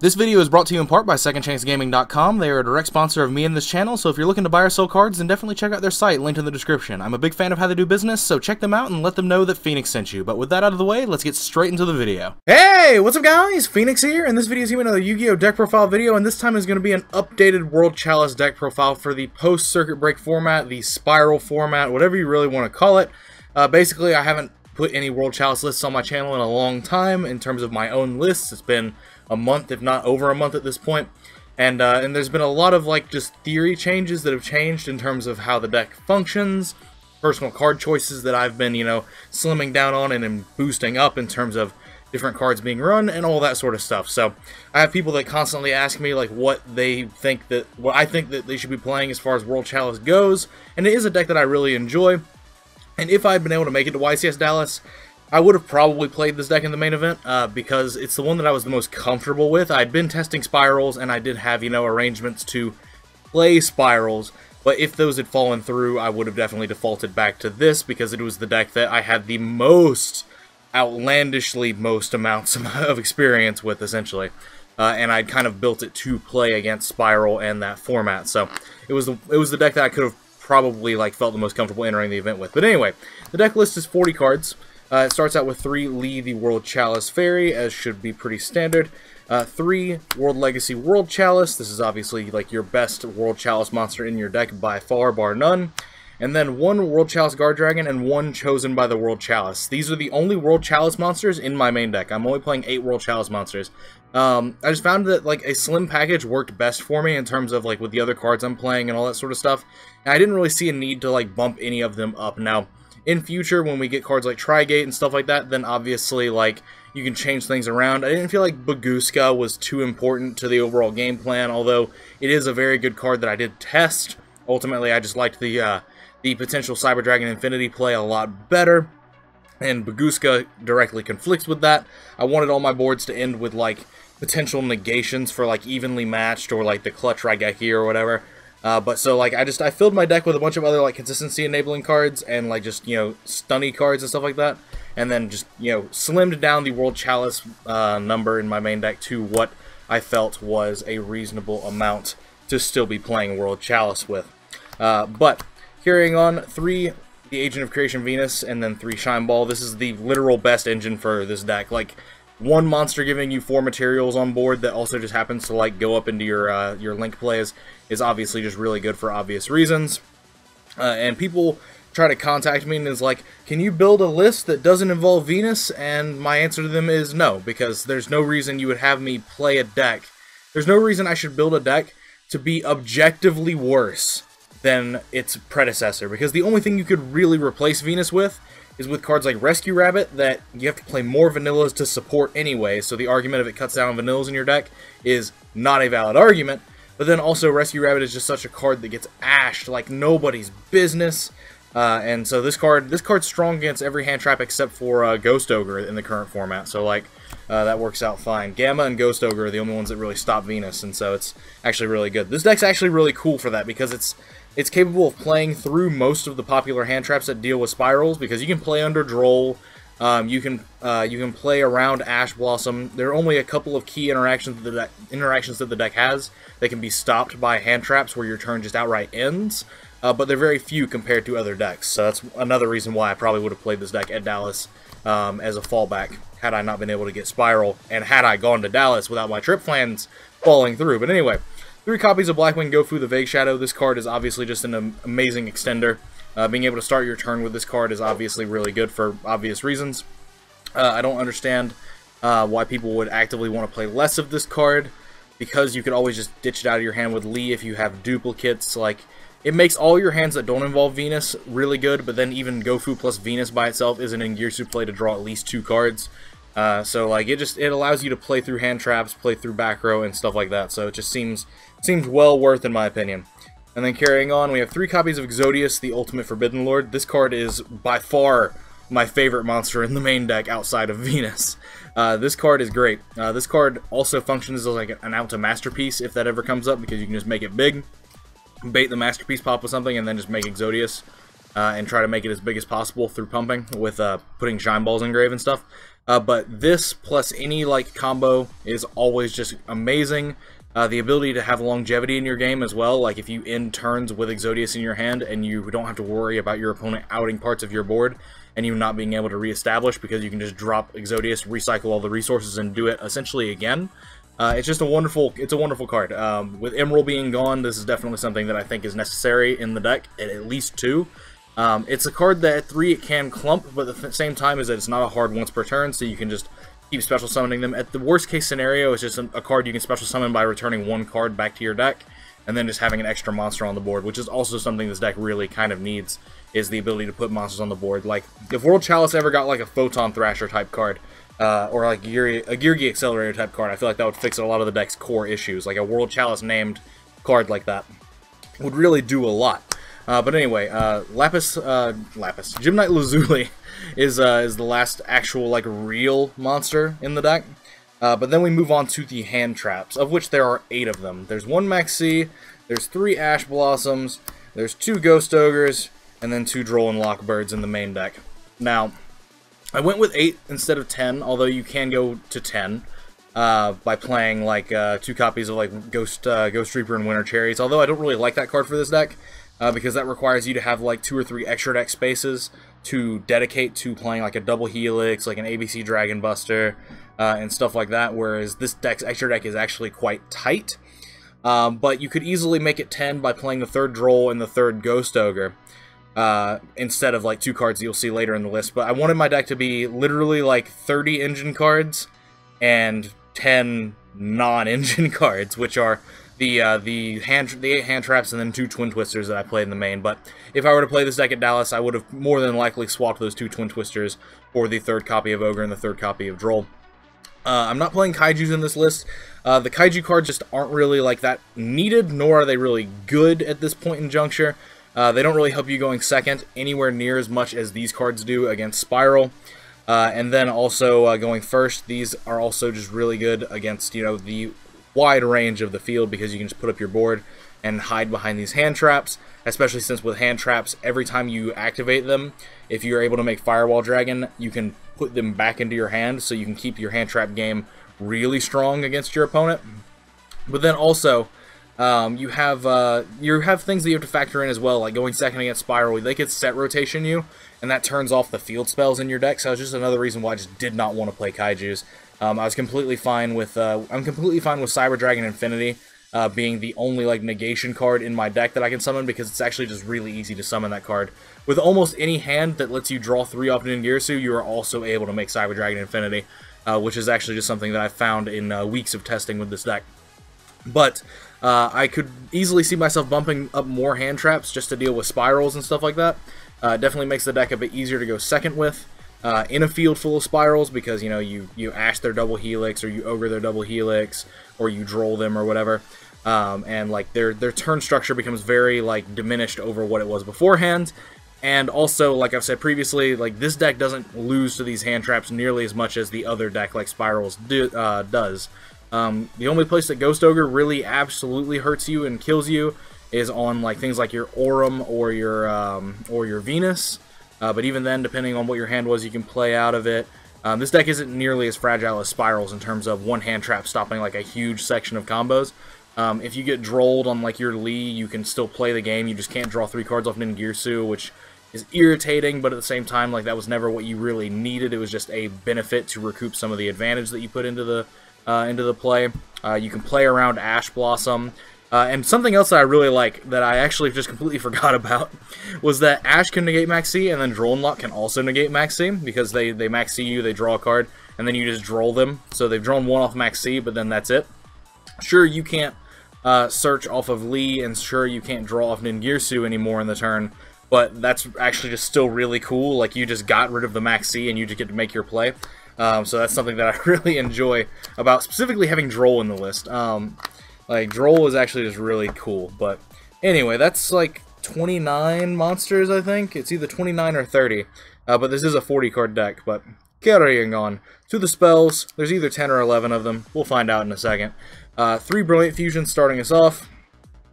This video is brought to you in part by SecondChanceGaming.com. They are a direct sponsor of me and this channel, so if you're looking to buy or sell cards, then definitely check out their site, linked in the description. I'm a big fan of how they do business, so check them out and let them know that Phoenix sent you. But with that out of the way, let's get straight into the video. Hey, what's up guys? Phoenix here, and this video is be another Yu-Gi-Oh! deck profile video, and this time is going to be an updated World Chalice deck profile for the post-circuit break format, the spiral format, whatever you really want to call it. Uh, basically, I haven't put any World Chalice lists on my channel in a long time in terms of my own lists. It's been a month, if not over a month at this point. And, uh, and there's been a lot of like just theory changes that have changed in terms of how the deck functions, personal card choices that I've been, you know, slimming down on and, and boosting up in terms of different cards being run and all that sort of stuff. So I have people that constantly ask me like what they think that what I think that they should be playing as far as World Chalice goes, and it is a deck that I really enjoy. And if I'd been able to make it to YCS Dallas, I would have probably played this deck in the main event uh, because it's the one that I was the most comfortable with. I'd been testing spirals and I did have, you know, arrangements to play spirals, but if those had fallen through, I would have definitely defaulted back to this because it was the deck that I had the most outlandishly most amounts of experience with, essentially. Uh, and I'd kind of built it to play against Spiral and that format. So it was the it was the deck that I could have probably like felt the most comfortable entering the event with. But anyway, the deck list is 40 cards. Uh, it starts out with three Lee the World Chalice Fairy, as should be pretty standard. Uh, three World Legacy World Chalice. This is obviously like your best World Chalice monster in your deck by far, bar none. And then one World Chalice Guard Dragon and one chosen by the World Chalice. These are the only World Chalice monsters in my main deck. I'm only playing eight World Chalice monsters. Um, I just found that like a slim package worked best for me in terms of like with the other cards I'm playing and all that sort of stuff. And I didn't really see a need to like bump any of them up. Now, in future, when we get cards like Trigate and stuff like that, then obviously, like, you can change things around. I didn't feel like Bagooska was too important to the overall game plan, although it is a very good card that I did test. Ultimately, I just liked the, uh, the potential Cyber Dragon Infinity play a lot better, and Bagooska directly conflicts with that. I wanted all my boards to end with, like, potential negations for, like, evenly matched, or, like, the Clutch Raigeki or whatever. Uh, but so like I just I filled my deck with a bunch of other like consistency enabling cards and like just you know stunny cards and stuff like that, and then just you know slimmed down the World Chalice uh, number in my main deck to what I felt was a reasonable amount to still be playing World Chalice with. Uh, but carrying on, three the Agent of Creation Venus and then three Shine Ball. This is the literal best engine for this deck. Like one monster giving you four materials on board that also just happens to like go up into your uh, your link plays is obviously just really good for obvious reasons. Uh, and people try to contact me and is like, can you build a list that doesn't involve Venus? And my answer to them is no, because there's no reason you would have me play a deck. There's no reason I should build a deck to be objectively worse than its predecessor, because the only thing you could really replace Venus with is with cards like Rescue Rabbit that you have to play more vanillas to support anyway, so the argument of it cuts down vanillas in your deck is not a valid argument. But then also Rescue Rabbit is just such a card that gets ashed like nobody's business. Uh, and so this card, this card's strong against every hand trap except for uh, Ghost Ogre in the current format. So like uh, that works out fine. Gamma and Ghost Ogre are the only ones that really stop Venus, and so it's actually really good. This deck's actually really cool for that because it's it's capable of playing through most of the popular hand traps that deal with spirals because you can play under Droll, um, you can uh, you can play around Ash Blossom. There are only a couple of key interactions that the deck, interactions that the deck has that can be stopped by hand traps where your turn just outright ends, uh, but they're very few compared to other decks. So that's another reason why I probably would have played this deck at Dallas um, as a fallback had I not been able to get Spiral and had I gone to Dallas without my trip plans falling through. But anyway, Three copies of Blackwing Gofu the Vague Shadow. This card is obviously just an amazing extender. Uh, being able to start your turn with this card is obviously really good for obvious reasons. Uh, I don't understand uh, why people would actively want to play less of this card, because you could always just ditch it out of your hand with Lee if you have duplicates. Like, it makes all your hands that don't involve Venus really good, but then even Gofu plus Venus by itself isn't Ningirsu play to draw at least two cards. Uh, so like it just it allows you to play through hand traps, play through back row, and stuff like that. So it just seems seems well worth in my opinion. And then carrying on, we have three copies of Exodius, the Ultimate Forbidden Lord. This card is by far my favorite monster in the main deck outside of Venus. Uh, this card is great. Uh, this card also functions as like an out to Masterpiece if that ever comes up because you can just make it big, bait the Masterpiece pop with something, and then just make Exodius uh, and try to make it as big as possible through pumping with uh, putting Shine Balls in grave and stuff. Uh, but this plus any like combo is always just amazing. Uh, the ability to have longevity in your game as well, like if you end turns with Exodius in your hand and you don't have to worry about your opponent outing parts of your board and you not being able to reestablish because you can just drop Exodius, recycle all the resources, and do it essentially again. Uh, it's just a wonderful, it's a wonderful card. Um, with Emerald being gone, this is definitely something that I think is necessary in the deck, at, at least two. Um, it's a card that at three it can clump, but at the same time is that it's not a hard once per turn, so you can just keep special summoning them. At the worst case scenario, it's just a, card you can special summon by returning one card back to your deck, and then just having an extra monster on the board, which is also something this deck really kind of needs, is the ability to put monsters on the board. Like, if World Chalice ever got like a Photon Thrasher type card, uh, or like a Girgi Accelerator type card, I feel like that would fix a lot of the deck's core issues. Like a World Chalice named card like that would really do a lot. Uh, but anyway, uh, Lapis, uh, Lapis, Lazuli is uh, is the last actual like real monster in the deck. Uh, but then we move on to the hand traps, of which there are eight of them. There's one Maxi, there's three Ash Blossoms, there's two Ghost Ogres, and then two Droll and Lockbirds in the main deck. Now, I went with eight instead of ten, although you can go to ten. Uh, by playing like uh, two copies of like Ghost uh, Ghost Reaper and Winter Cherries. Although I don't really like that card for this deck, uh, because that requires you to have like two or three extra deck spaces to dedicate to playing like a double helix, like an ABC Dragon Buster, uh, and stuff like that. Whereas this deck's extra deck is actually quite tight. Um, but you could easily make it 10 by playing the third Droll and the third Ghost Ogre. Uh, instead of like two cards you'll see later in the list. But I wanted my deck to be literally like 30 engine cards and 10 non-engine cards, which are the uh, the hand the eight hand traps and then two twin twisters that I played in the main. But if I were to play this deck at Dallas, I would have more than likely swapped those two twin twisters for the third copy of Ogre and the third copy of Droll. Uh, I'm not playing Kaiju's in this list. Uh, the Kaiju cards just aren't really like that needed, nor are they really good at this point in juncture. Uh, they don't really help you going second anywhere near as much as these cards do against Spiral. Uh, and then also uh, going first, these are also just really good against, you know, the wide range of the field because you can just put up your board and hide behind these hand traps, especially since with hand traps, every time you activate them, if you're able to make Firewall Dragon, you can put them back into your hand so you can keep your hand trap game really strong against your opponent. But then also, um, you have uh, you have things that you have to factor in as well, like going second against Spiral. They could set rotation you, and that turns off the field spells in your deck. So it's just another reason why I just did not want to play Kaiju's. Um, I was completely fine with uh, I'm completely fine with Cyber Dragon Infinity uh, being the only like negation card in my deck that I can summon because it's actually just really easy to summon that card. With almost any hand that lets you draw three off Ningirsu, you are also able to make Cyber Dragon Infinity, uh, which is actually just something that I found in uh, weeks of testing with this deck. But uh, I could easily see myself bumping up more hand traps just to deal with spirals and stuff like that. Uh, definitely makes the deck a bit easier to go second with uh, in a field full of spirals because you know you you ash their double helix or you ogre their double helix or you droll them or whatever. Um, and like their their turn structure becomes very like diminished over what it was beforehand. And also like I've said previously like this deck doesn't lose to these hand traps nearly as much as the other deck like spirals do, uh, does. Um, the only place that Ghost Ogre really absolutely hurts you and kills you is on like things like your Auram or your um, or your Venus uh, but even then, depending on what your hand was, you can play out of it. Um, this deck isn't nearly as fragile as Spirals in terms of one hand trap stopping like a huge section of combos. Um, if you get drolled on like your Lee, you can still play the game. You just can't draw three cards off Ningirsu, which is irritating, but at the same time, like that was never what you really needed. It was just a benefit to recoup some of the advantage that you put into the uh, into the play. Uh, you can play around Ash Blossom. Uh, and something else that I really like that I actually just completely forgot about was that Ash can negate Maxi and then Droll Lock can also negate Maxi because they, they Maxi you, they draw a card, and then you just droll them. So they've drawn one off Maxi, but then that's it. Sure, you can't uh, search off of Lee, and sure, you can't draw off Ningirsu anymore in the turn, but that's actually just still really cool. Like, you just got rid of the Maxi, and you just get to make your play. Um, so that's something that I really enjoy about specifically having Droll in the list. Um, like, Droll is actually just really cool. But anyway, that's like 29 monsters, I think. It's either 29 or 30. Uh, but this is a 40 card deck. But carrying on. To the spells, there's either 10 or 11 of them. We'll find out in a second. Uh, three Brilliant Fusions starting us off.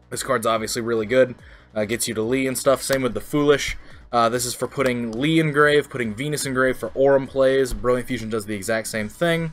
This card's obviously really good. Uh, gets you to Lee and stuff. Same with the Foolish. Uh, this is for putting Lee in grave, putting Venus in grave for Auram plays. Brilliant Fusion does the exact same thing.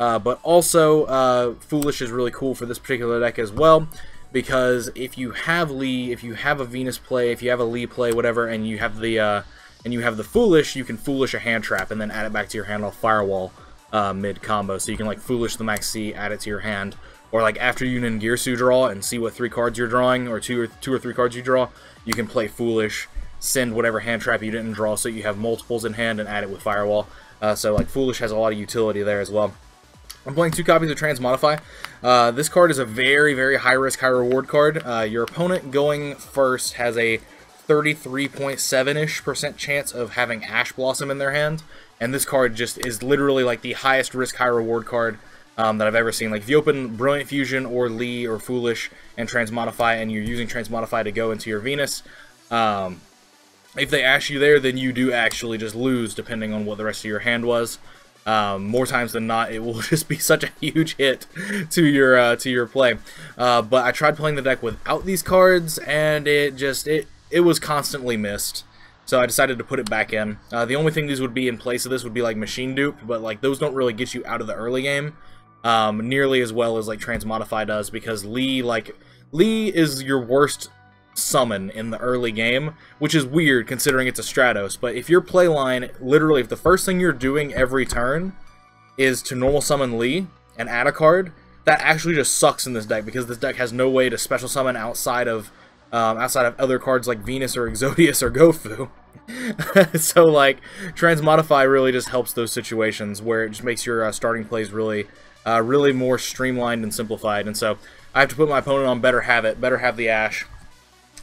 Uh, but also, uh, Foolish is really cool for this particular deck as well, because if you have Lee, if you have a Venus play, if you have a Lee play, whatever, and you have the uh, and you have the Foolish, you can Foolish a hand trap and then add it back to your hand off Firewall uh, mid combo. So you can like Foolish the Maxi, add it to your hand, or like after you Ningirsu draw and see what three cards you're drawing, or two or two or three cards you draw, you can play Foolish, send whatever hand trap you didn't draw, so you have multiples in hand and add it with Firewall. Uh, so like Foolish has a lot of utility there as well. I'm playing two copies of Transmodify. Uh, this card is a very, very high-risk, high-reward card. Uh, your opponent going first has a 33.7-ish percent chance of having Ash Blossom in their hand, and this card just is literally like the highest risk, high reward card um, that I've ever seen. Like if you open Brilliant Fusion or Lee or Foolish and Transmodify, and you're using Transmodify to go into your Venus, um, if they ash you there, then you do actually just lose, depending on what the rest of your hand was. Um, more times than not, it will just be such a huge hit to your uh, to your play. Uh, but I tried playing the deck without these cards, and it just it it was constantly missed. So I decided to put it back in. Uh, the only thing these would be in place of this would be like machine dupe, but like those don't really get you out of the early game um, nearly as well as like Transmodify does because Lee like Lee is your worst summon in the early game, which is weird considering it's a Stratos. But if your play line, literally, if the first thing you're doing every turn is to normal summon Lee and add a card, that actually just sucks in this deck because this deck has no way to special summon outside of um, outside of other cards like Venus or Exodius or Gofu. so like Transmodify really just helps those situations where it just makes your uh, starting plays really uh, really more streamlined and simplified. And so I have to put my opponent on better have it, better have the Ash,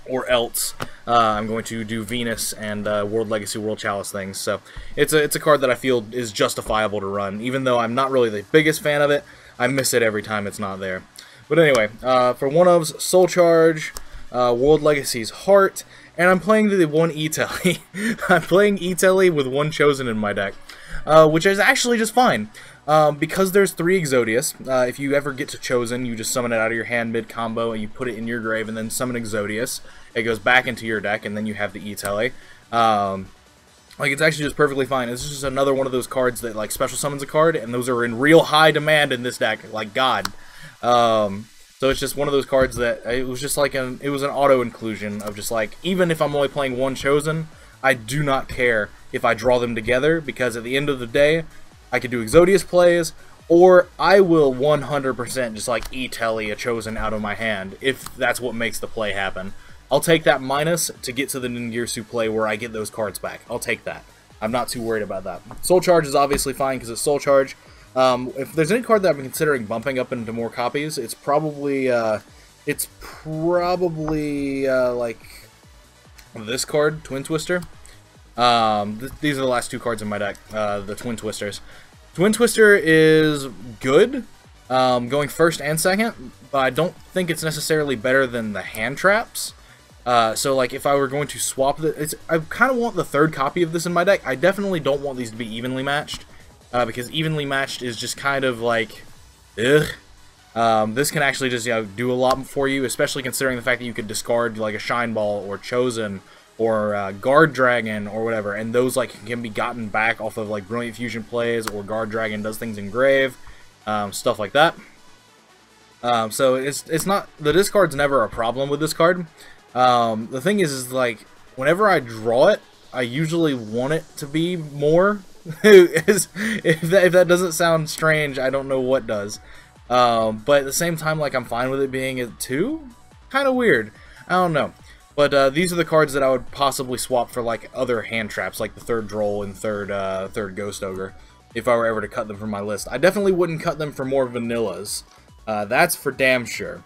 or else uh, I'm going to do Venus and uh, World Legacy, World Chalice things. So it's a it's a card that I feel is justifiable to run, even though I'm not really the biggest fan of it. I miss it every time it's not there. But anyway, uh, for one of's Soul Charge, uh, World Legacy's Heart, and I'm playing the one E-Telly. I'm playing E-Telly with one Chosen in my deck, uh, which is actually just fine. Um, because there's three Exodius, uh, if you ever get to Chosen, you just summon it out of your hand mid-combo and you put it in your grave and then summon Exodius. It goes back into your deck and then you have the E-Tele. Um, like, it's actually just perfectly fine. This is just another one of those cards that, like, special summons a card, and those are in real high demand in this deck. Like, God. Um, so it's just one of those cards that, it was just like an, it was an auto-inclusion of just, like, even if I'm only playing one Chosen, I do not care if I draw them together, because at the end of the day, I could do Exodius plays, or I will 100% just like E-Telly a Chosen out of my hand, if that's what makes the play happen. I'll take that minus to get to the Ningirsu play where I get those cards back. I'll take that. I'm not too worried about that. Soul Charge is obviously fine because it's Soul Charge. Um, if there's any card that I'm considering bumping up into more copies, it's probably, uh, it's probably, uh, like, this card, Twin Twister. Um, th these are the last two cards in my deck, uh, the Twin Twisters. Twin Twister is good, um, going first and second, but I don't think it's necessarily better than the hand traps. Uh, so, like, if I were going to swap the, I kind of want the third copy of this in my deck. I definitely don't want these to be evenly matched, uh, because evenly matched is just kind of like, ugh. Um, this can actually just you know do a lot for you, especially considering the fact that you could discard like a Shine Ball or Chosen or uh, Guard Dragon or whatever, and those like can be gotten back off of like Brilliant Fusion plays or Guard Dragon does things in Grave, um, stuff like that. Um, so it's it's not the discard's never a problem with this card. Um, the thing is, is like whenever I draw it, I usually want it to be more. if, that, if that doesn't sound strange, I don't know what does. Um, but at the same time, like I'm fine with it being a two. Kind of weird. I don't know. But uh, these are the cards that I would possibly swap for like other hand traps, like the third Droll and third uh, third Ghost Ogre, if I were ever to cut them from my list. I definitely wouldn't cut them for more vanillas. Uh, that's for damn sure.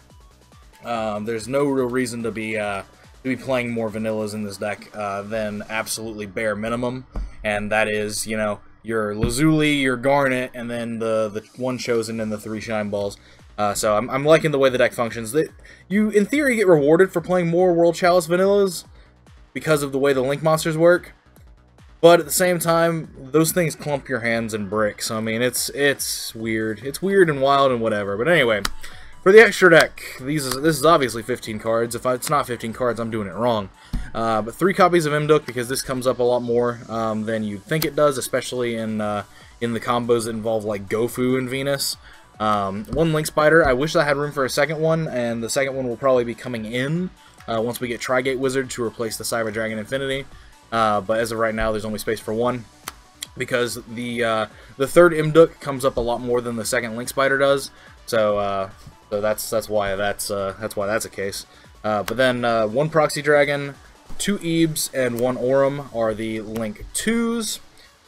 Um, there's no real reason to be uh, to be playing more vanillas in this deck uh, than absolutely bare minimum, and that is, you know, your Lazuli, your Garnet, and then the the one chosen and the three Shine Balls. Uh, so I'm, I'm liking the way the deck functions. That you, in theory, get rewarded for playing more World Chalice Vanillas because of the way the Link monsters work. But at the same time, those things clump your hands and bricks. I mean, it's it's weird. It's weird and wild and whatever. But anyway, For the extra deck, these is, this is obviously 15 cards. If it's not 15 cards, I'm doing it wrong. Uh, but three copies of Imduk because this comes up a lot more um, than you think it does, especially in uh, in the combos that involve like Gofu and Venus. Um, one Link Spider. I wish I had room for a second one, and the second one will probably be coming in uh, once we get Trigate Wizard to replace the Cyber Dragon Infinity. Uh, but as of right now, there's only space for one because the uh, the third Imduk comes up a lot more than the second Link Spider does. So uh, so that's that's why that's uh, that's why that's a case. Uh, but then one Proxy Dragon, two Ebes, and one Auram are the Link 2s.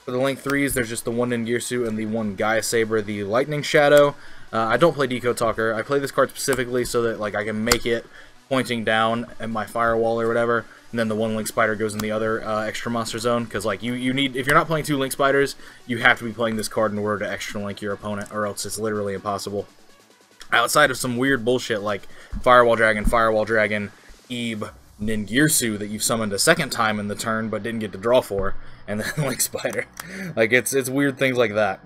For the Link 3s, there's just the one in Ningirsu and the one Gaia Saber, the Lightning Shadow. Uh, I don't play Decode Talker. I play this card specifically so that like I can make it pointing down at my firewall or whatever, and then the one Link Spider goes in the other uh, extra monster zone. Because like you, you need if you're not playing two Link Spiders, you have to be playing this card in order to extra link your opponent, or else it's literally impossible outside of some weird bullshit like Firewall Dragon, Firewall Dragon, Ebe, Ningirsu that you've summoned a second time in the turn but didn't get to draw for, and then Link Spider. like it's it's weird things like that.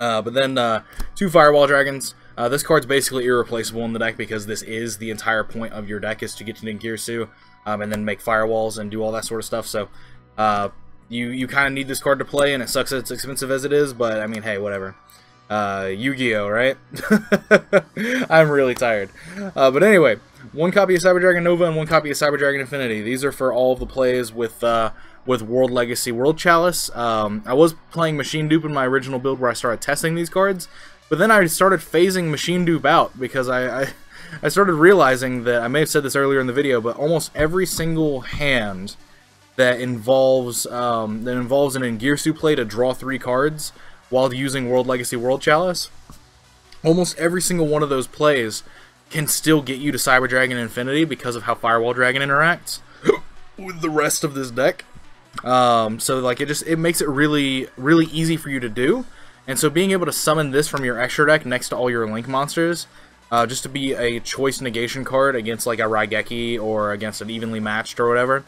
Uh, but then uh, two Firewall Dragons. Uh, this card's basically irreplaceable in the deck because this is the entire point of your deck is to get to Ningirsu um, and then make firewalls and do all that sort of stuff. So uh, you you kind of need this card to play, and it sucks that it's expensive as it is. But I mean, hey, whatever uh, Yu-Gi-Oh, right? I'm really tired. Uh, but anyway, one copy of Cyber Dragon Nova and one copy of Cyber Dragon Infinity. These are for all of the plays with uh, with World Legacy World Chalice. Um, I was playing Machine Dupe in my original build where I started testing these cards, but then I started phasing Machine Dupe out because I, I, I started realizing that, I may have said this earlier in the video, but almost every single hand that involves um, that involves an Ningirsu play to draw three cards while using World Legacy World Chalice, almost every single one of those plays can still get you to Cyber Dragon Infinity because of how Firewall Dragon interacts with the rest of this deck. Um, so like it just it makes it really really easy for you to do. And so being able to summon this from your extra deck next to all your Link monsters, uh, just to be a choice negation card against like a Raigeki or against an evenly matched or whatever,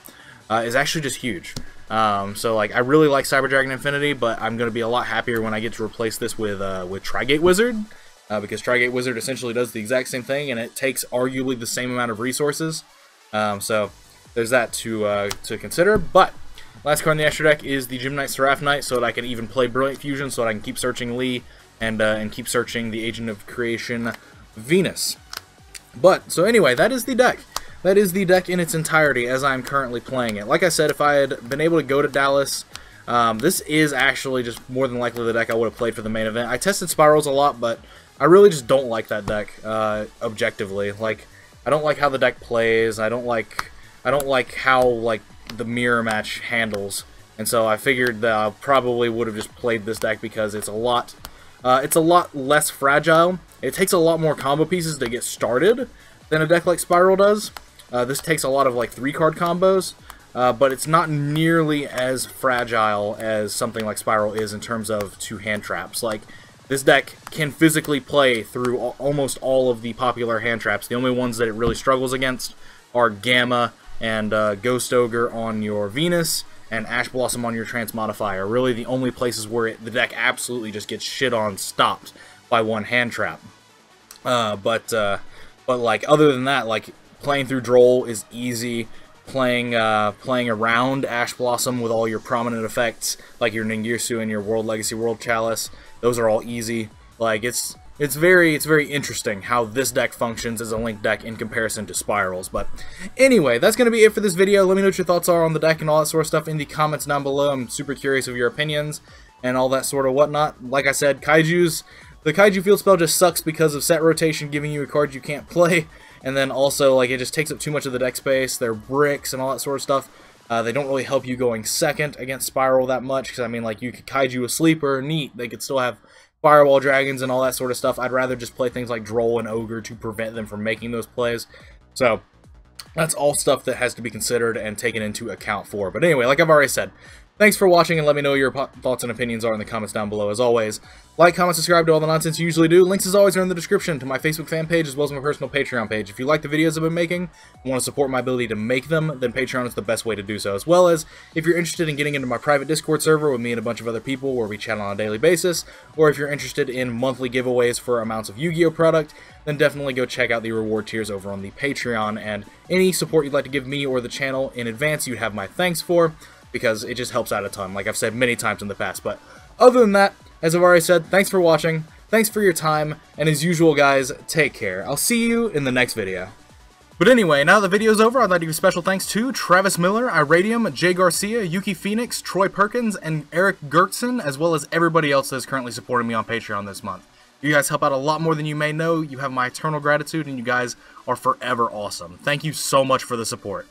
uh, is actually just huge. Um, so like I really like Cyber Dragon Infinity, but I'm going to be a lot happier when I get to replace this with uh, with Trigate Wizard, uh, because Trigate Wizard essentially does the exact same thing, and it takes arguably the same amount of resources. Um, so there's that to uh, to consider. But last card in the extra deck is the Gem-Knight Seraphinite, so that I can even play Brilliant Fusion, so that I can keep searching Lee and uh, and keep searching the Agent of Creation Venus. But so anyway, that is the deck. That is the deck in its entirety as I'm currently playing it. Like I said, if I had been able to go to Dallas, um, this is actually just more than likely the deck I would have played for the main event. I tested Spirals a lot, but I really just don't like that deck uh, objectively. Like, I don't like how the deck plays. I don't like I don't like how like the mirror match handles. And so I figured that I probably would have just played this deck because it's a lot uh, it's a lot less fragile. It takes a lot more combo pieces to get started than a deck like Spiral does. Uh, this takes a lot of like three card combos, uh, but it's not nearly as fragile as something like Spiral is in terms of two hand traps. Like this deck can physically play through almost all of the popular hand traps. The only ones that it really struggles against are Gamma and uh, Ghost Ogre on your Venus and Ash Blossom on your Transmodifier. Really the only places where it, the deck absolutely just gets shit on stopped by one hand trap. Uh, but uh, but like other than that, like Playing through Droll is easy. Playing uh, playing around Ash Blossom with all your prominent effects, like your Ningirsu and your World Legacy World Chalice, those are all easy. Like it's it's very it's very interesting how this deck functions as a Link deck in comparison to Spirals. But anyway, that's going to be it for this video. Let me know what your thoughts are on the deck and all that sort of stuff in the comments down below. I'm super curious of your opinions and all that sort of whatnot. Like I said, Kaiju's the Kaiju Field spell just sucks because of set rotation giving you a card you can't play and then also like it just takes up too much of the deck space. They're bricks and all that sort of stuff. Uh, they don't really help you going second against Spiral that much because I mean like you could Kaiju a sleeper, neat. They could still have Firewall Dragons and all that sort of stuff. I'd rather just play things like Droll and Ogre to prevent them from making those plays. So that's all stuff that has to be considered and taken into account for. But anyway, like I've already said, Thanks for watching, and let me know your thoughts and opinions are in the comments down below. As always, like, comment, subscribe to all the nonsense you usually do. Links, as always, are in the description to my Facebook fan page as well as my personal Patreon page. If you like the videos I've been making and want to support my ability to make them, then Patreon is the best way to do so. As well as, if you're interested in getting into my private Discord server with me and a bunch of other people where we chat on a daily basis, or if you're interested in monthly giveaways for amounts of Yu-Gi-Oh! product, then definitely go check out the reward tiers over on the Patreon. And any support you'd like to give me or the channel in advance, you'd have my thanks for because it just helps out a ton, like I've said many times in the past. But other than that, as I've already said, thanks for watching, thanks for your time, and as usual, guys, take care. I'll see you in the next video. But anyway, now the video's over, I'd like to give special thanks to Travis Miller, Iradium, Jay Garcia, Yuki Phoenix, Troy Perkins, and Eric Gertson, as well as everybody else that is currently supporting me on Patreon this month. You guys help out a lot more than you may know, you have my eternal gratitude, and you guys are forever awesome. Thank you so much for the support.